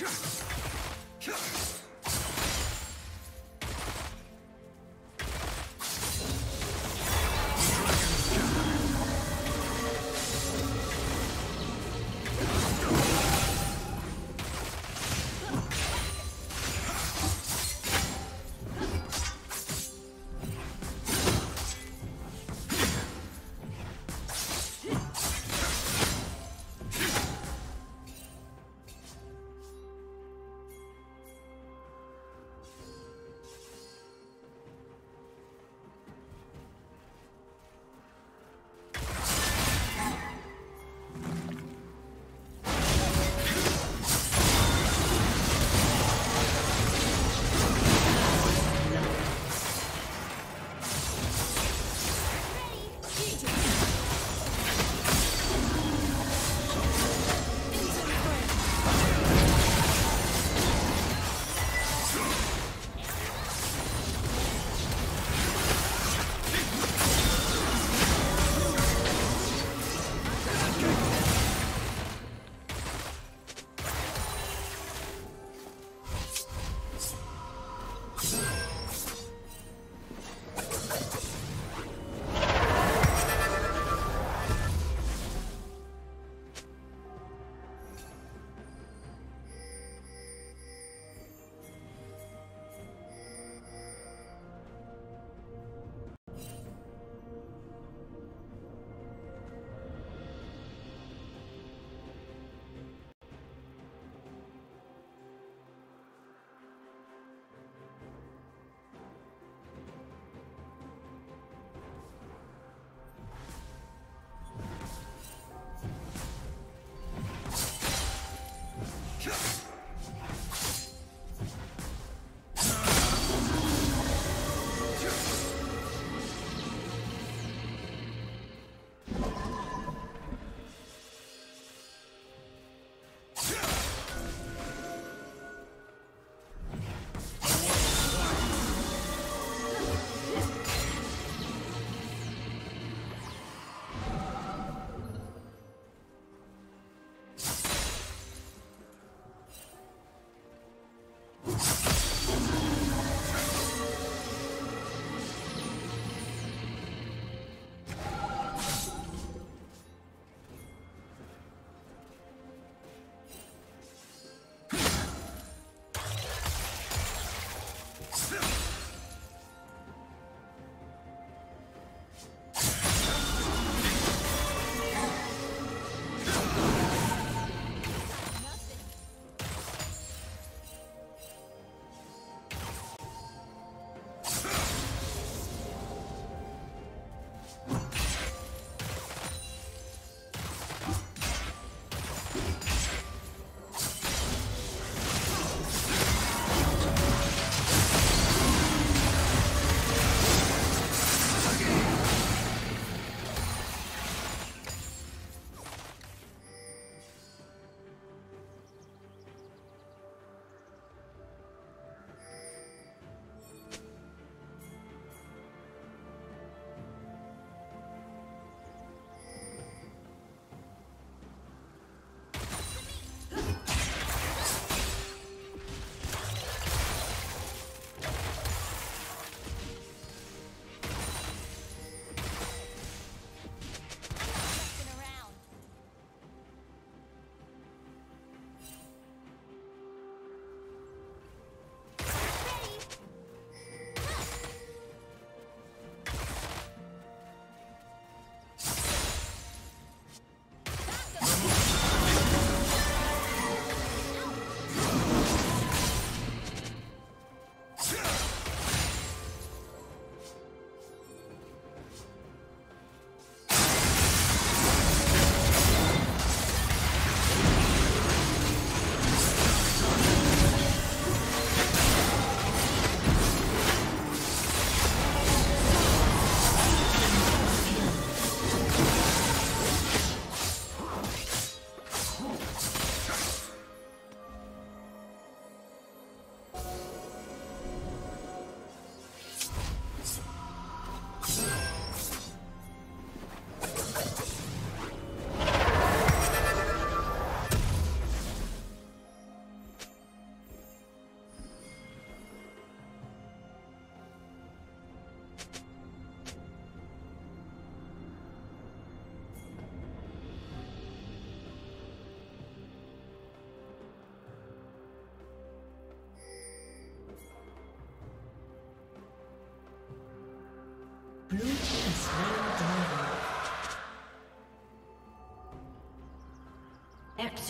Shut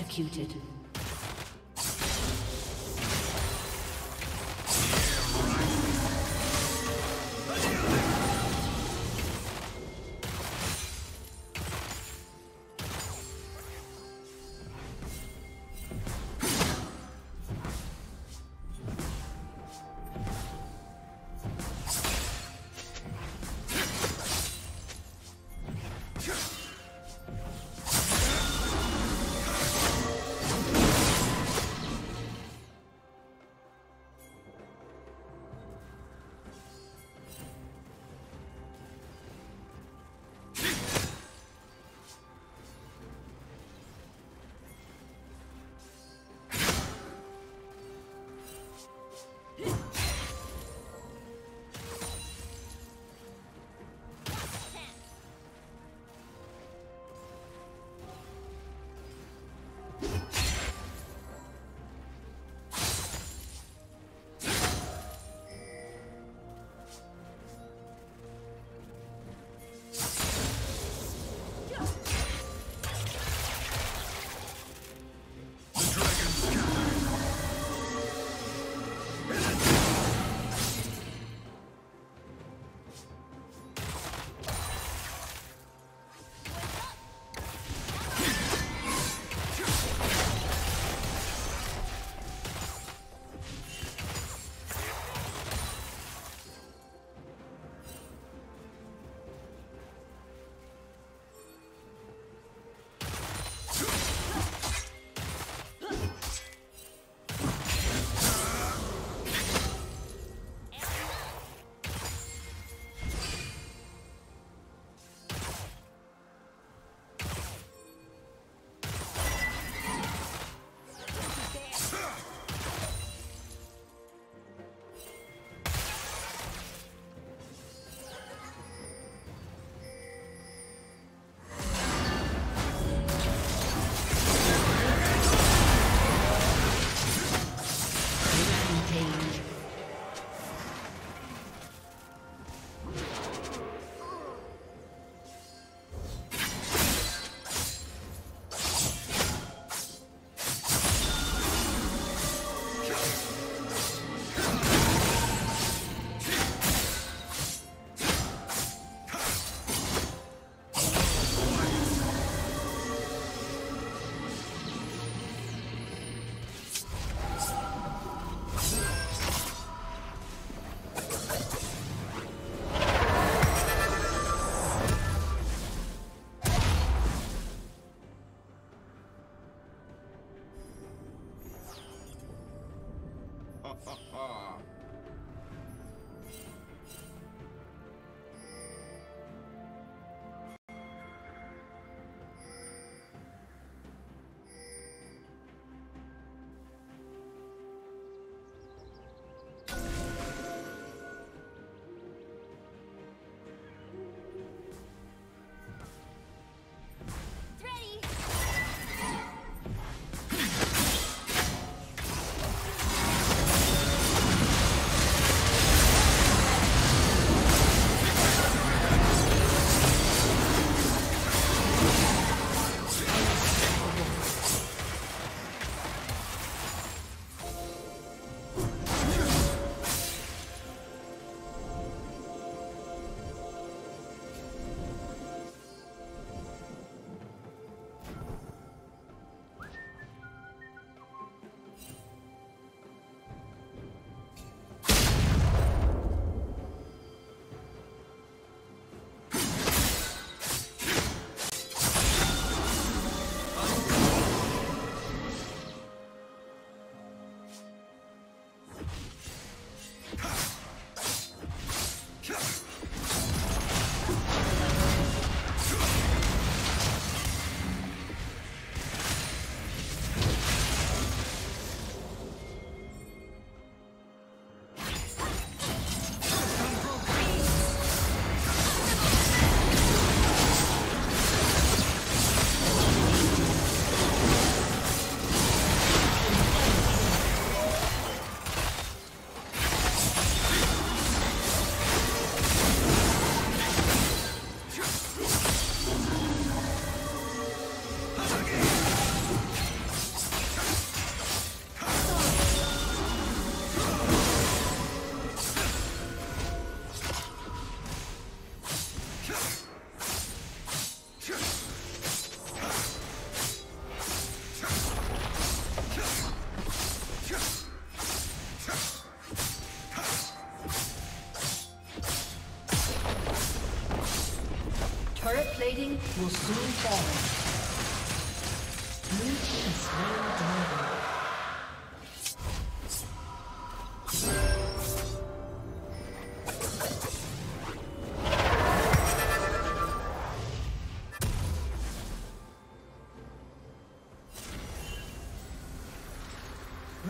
Executed.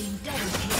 Been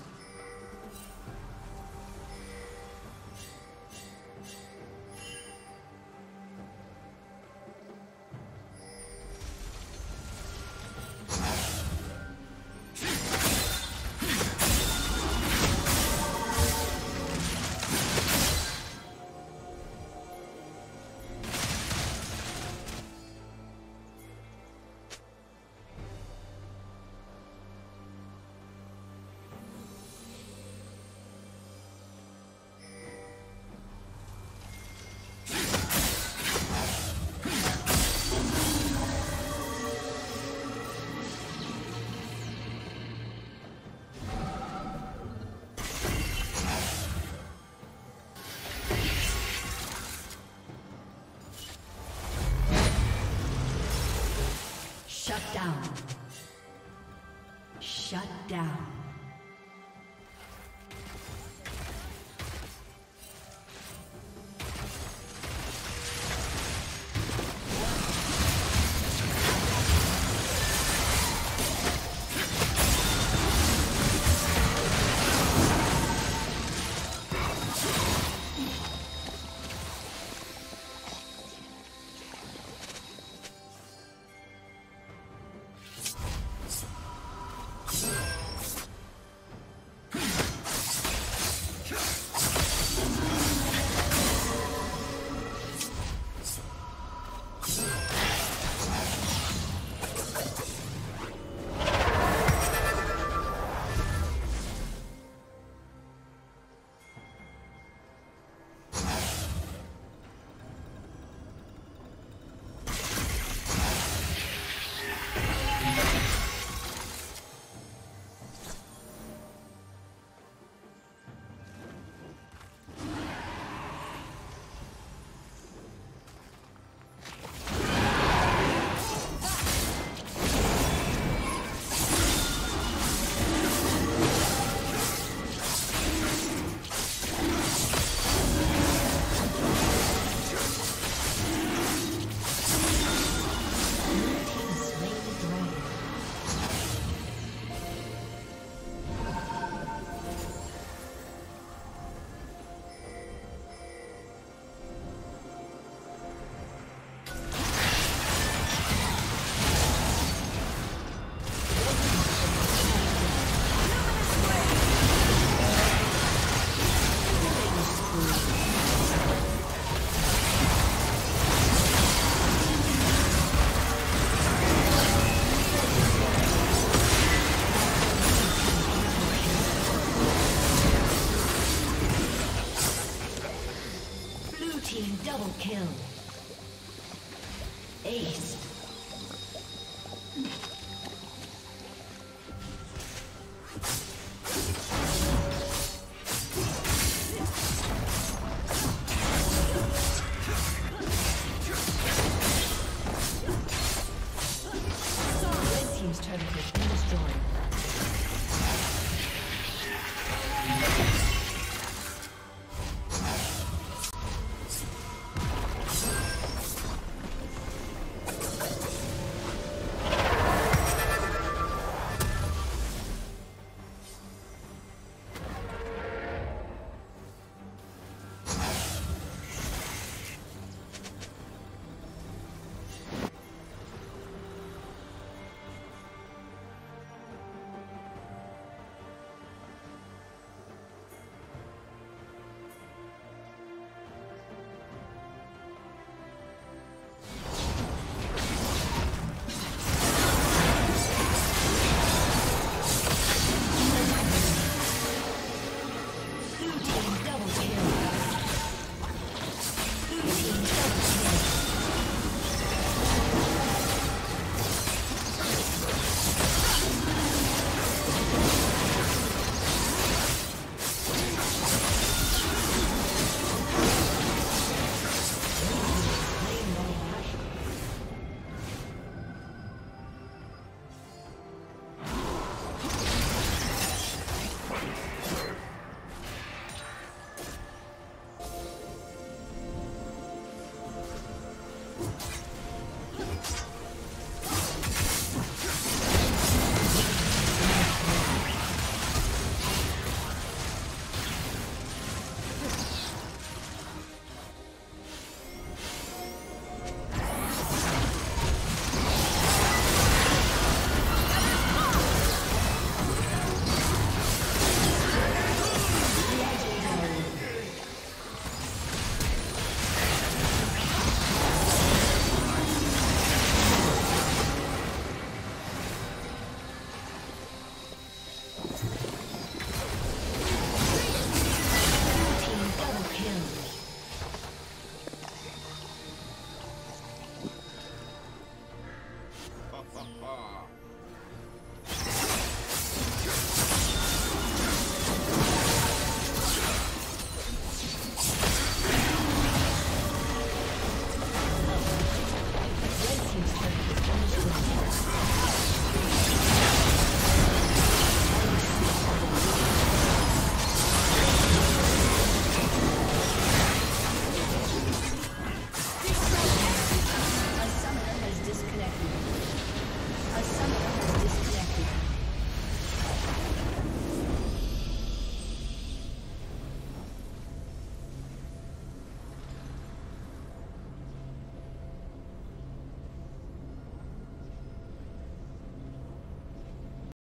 Down.